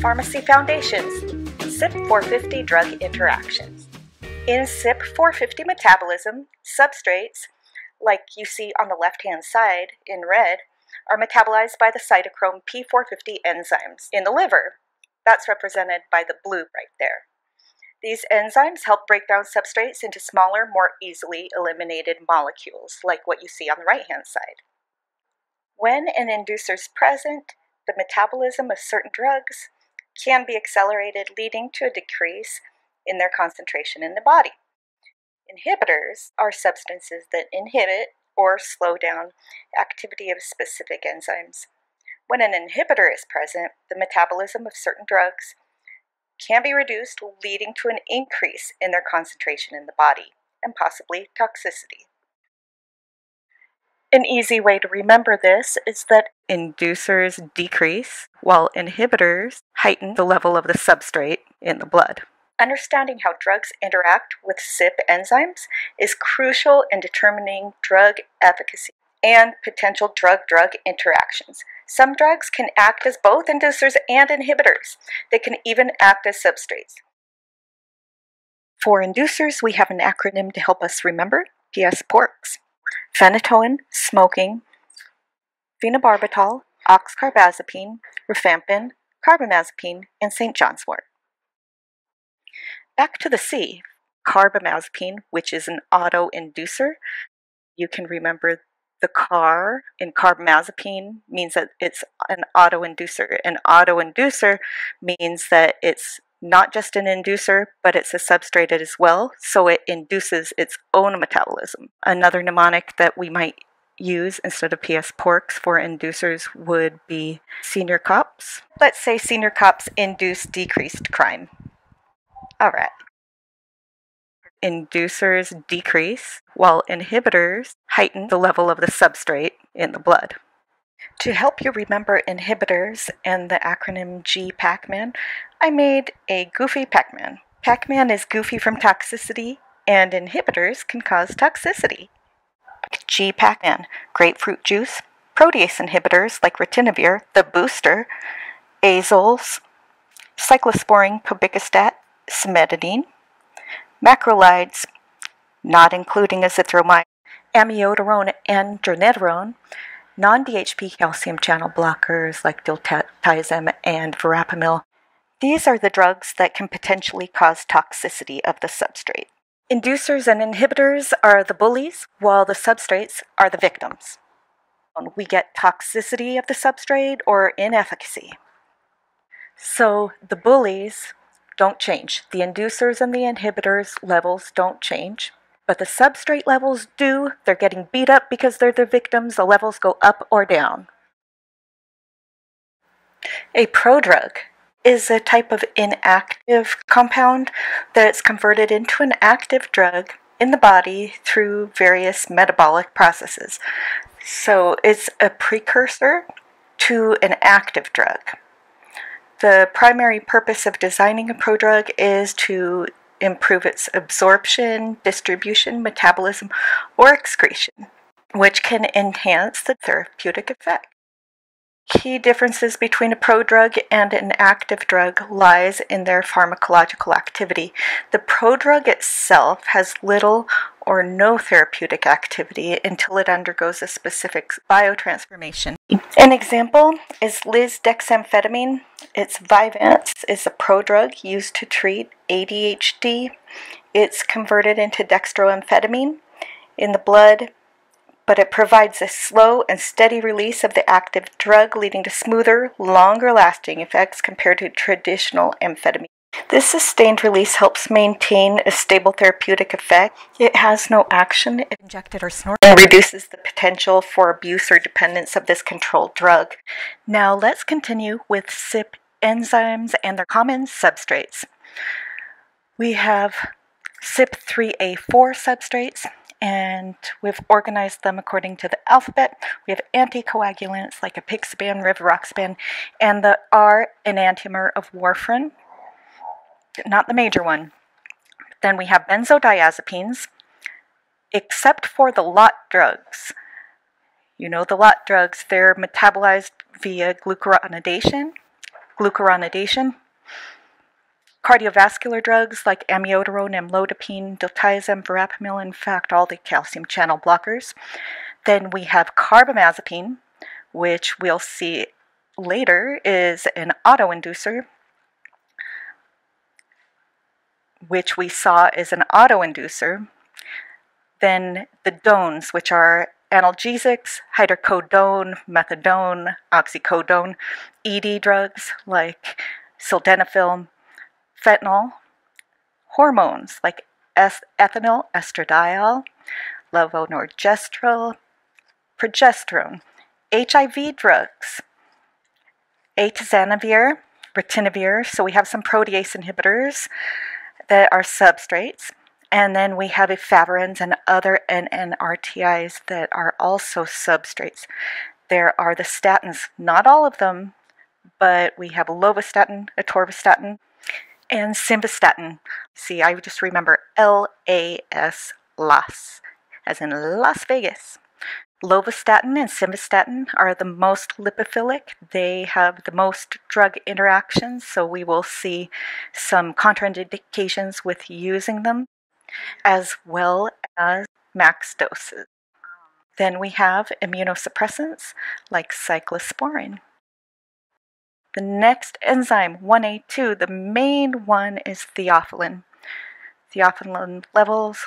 Pharmacy Foundation's CYP450 drug interactions. In CYP450 metabolism, substrates, like you see on the left hand side in red, are metabolized by the cytochrome P450 enzymes in the liver. That's represented by the blue right there. These enzymes help break down substrates into smaller, more easily eliminated molecules, like what you see on the right hand side. When an inducer is present, the metabolism of certain drugs can be accelerated, leading to a decrease in their concentration in the body. Inhibitors are substances that inhibit or slow down activity of specific enzymes. When an inhibitor is present, the metabolism of certain drugs can be reduced, leading to an increase in their concentration in the body and possibly toxicity. An easy way to remember this is that inducers decrease while inhibitors heighten the level of the substrate in the blood. Understanding how drugs interact with CYP enzymes is crucial in determining drug efficacy and potential drug drug interactions. Some drugs can act as both inducers and inhibitors. They can even act as substrates. For inducers, we have an acronym to help us remember PS PORCS phenytoin, smoking, phenobarbital, oxcarbazepine, rifampin, carbamazepine, and St. John's wort. Back to the C, carbamazepine, which is an autoinducer. You can remember the car in carbamazepine means that it's an autoinducer. An autoinducer means that it's not just an inducer, but it's a substrate as well, so it induces its own metabolism. Another mnemonic that we might use instead of PS PORCS for inducers would be senior cops. Let's say senior cops induce decreased crime. All right. Inducers decrease, while inhibitors heighten the level of the substrate in the blood. To help you remember inhibitors and the acronym G-Pacman, I made a goofy Pac-Man. Pac-Man is goofy from toxicity, and inhibitors can cause toxicity. G-Pacman, grapefruit juice, protease inhibitors like ritonavir, the booster, azoles, cyclosporine cobicistat, cimetidine, macrolides, not including azithromycin, amiodarone and dronedarone, non-DHP calcium channel blockers like diltiazem and verapamil. These are the drugs that can potentially cause toxicity of the substrate. Inducers and inhibitors are the bullies, while the substrates are the victims. We get toxicity of the substrate or inefficacy. So the bullies don't change. The inducers and the inhibitors levels don't change but the substrate levels do. They're getting beat up because they're the victims. The levels go up or down. A prodrug is a type of inactive compound that's converted into an active drug in the body through various metabolic processes. So it's a precursor to an active drug. The primary purpose of designing a prodrug is to improve its absorption, distribution, metabolism, or excretion, which can enhance the therapeutic effect. Key differences between a prodrug and an active drug lies in their pharmacological activity. The prodrug itself has little or no therapeutic activity until it undergoes a specific biotransformation. An example is lisdexamfetamine. Its Vyvanse is a prodrug used to treat ADHD. It's converted into dextroamphetamine in the blood, but it provides a slow and steady release of the active drug, leading to smoother, longer lasting effects compared to traditional amphetamine. This sustained release helps maintain a stable therapeutic effect. It has no action if injected or snorted and reduces the potential for abuse or dependence of this controlled drug. Now let's continue with CYP enzymes and their common substrates. We have CYP3A4 substrates, and we've organized them according to the alphabet. We have anticoagulants like apixaban, rivaroxaban, and the R enantiomer of warfarin not the major one. Then we have benzodiazepines, except for the lot drugs. You know the lot drugs, they're metabolized via glucuronidation. glucuronidation. Cardiovascular drugs like amiodarone, amlodipine, diltiazem, verapamil, in fact, all the calcium channel blockers. Then we have carbamazepine, which we'll see later is an autoinducer, which we saw is an autoinducer. Then the dones, which are analgesics, hydrocodone, methadone, oxycodone, ED drugs like sildenafil, fentanyl, hormones like ethinyl estradiol, levonorgestrel, progesterone, HIV drugs, atazanavir, ritonavir. So we have some protease inhibitors that are substrates. And then we have efavirenz and other NNRTIs that are also substrates. There are the statins, not all of them, but we have lovastatin, atorvastatin, and simvastatin. See, I just remember L-A-S, LAS, as in Las Vegas. Lovastatin and simvastatin are the most lipophilic. They have the most drug interactions, so we will see some contraindications with using them, as well as max doses. Then we have immunosuppressants like cyclosporin. The next enzyme, 1A2, the main one is theophylline. Theophylline levels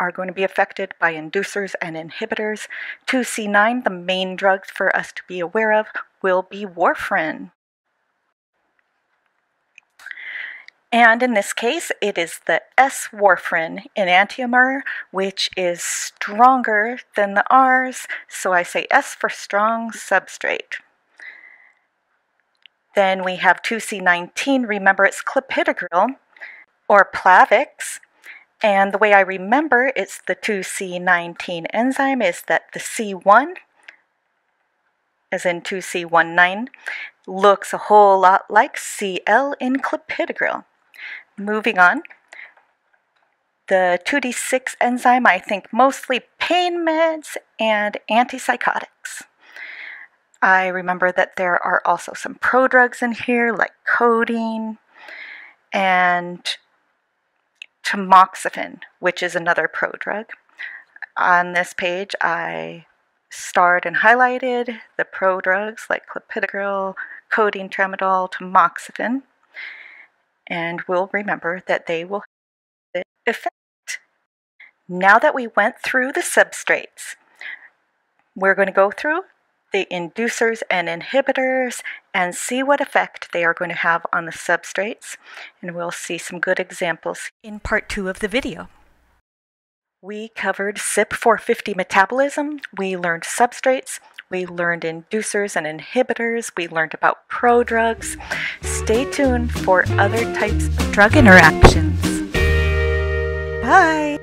are going to be affected by inducers and inhibitors. 2C9, the main drugs for us to be aware of, will be warfarin. And in this case, it is the S-warfarin enantiomer, which is stronger than the R's, so I say S for strong substrate. Then we have 2C19, remember it's clopidogrel, or Plavix, and the way I remember it's the 2C19 enzyme is that the C1, as in 2C19, looks a whole lot like Cl in clopidogrel. Moving on, the 2D6 enzyme, I think mostly pain meds and antipsychotics. I remember that there are also some prodrugs in here like codeine and tamoxifen, which is another prodrug. On this page, I starred and highlighted the prodrugs like clopidogrel, codeine, tramadol, tamoxifen, and we'll remember that they will have effect. Now that we went through the substrates, we're going to go through the inducers and inhibitors and see what effect they are going to have on the substrates. And we'll see some good examples in part two of the video. We covered CYP450 metabolism, we learned substrates, we learned inducers and inhibitors, we learned about prodrugs. Stay tuned for other types of drug interactions. Bye!